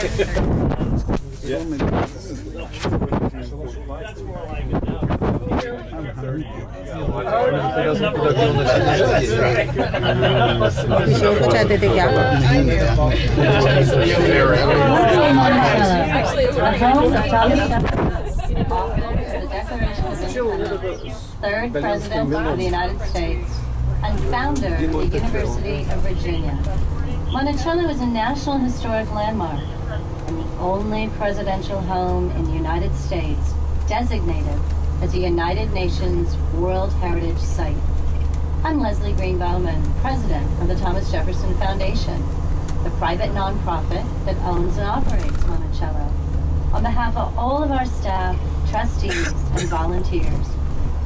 Чай дайте. Third President of the United States and founder of the University of Virginia. Monticello is a National Historic Landmark and the only presidential home in the United States designated as a United Nations World Heritage Site. I'm Leslie Greene Bowman, President of the Thomas Jefferson Foundation, the private nonprofit that owns and operates Monticello. On behalf of all of our staff, trustees, and volunteers,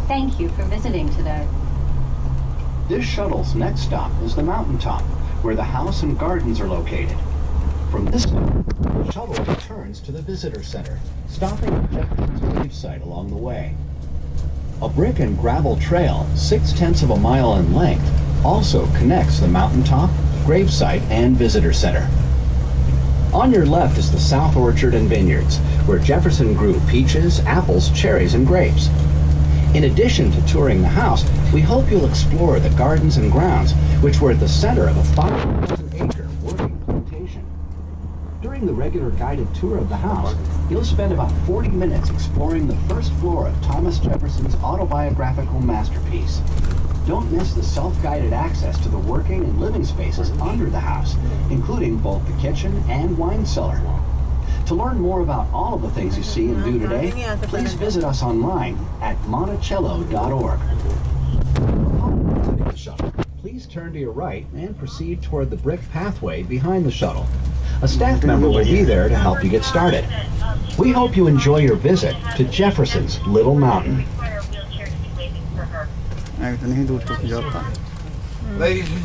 thank you for visiting today. This shuttle's next stop is the mountaintop, where the house and gardens are located. From this point, the shuttle returns to the visitor center, stopping at Jefferson's gravesite along the way. A brick and gravel trail, six-tenths of a mile in length, also connects the mountaintop, gravesite, and visitor center. On your left is the South Orchard and Vineyards, where Jefferson grew peaches, apples, cherries, and grapes. In addition to touring the house, we hope you'll explore the gardens and grounds, which were at the center of a 5,000-acre working plantation. During the regular guided tour of the house, you'll spend about 40 minutes exploring the first floor of Thomas Jefferson's autobiographical masterpiece. Don't miss the self-guided access to the working and living spaces under the house, including both the kitchen and wine cellar. To learn more about all of the things you see and do today, please visit us online at monticello.org. Please turn to your right and proceed toward the brick pathway behind the shuttle. A staff member will be there to help you get started. We hope you enjoy your visit to Jefferson's Little Mountain. Ladies and gentlemen,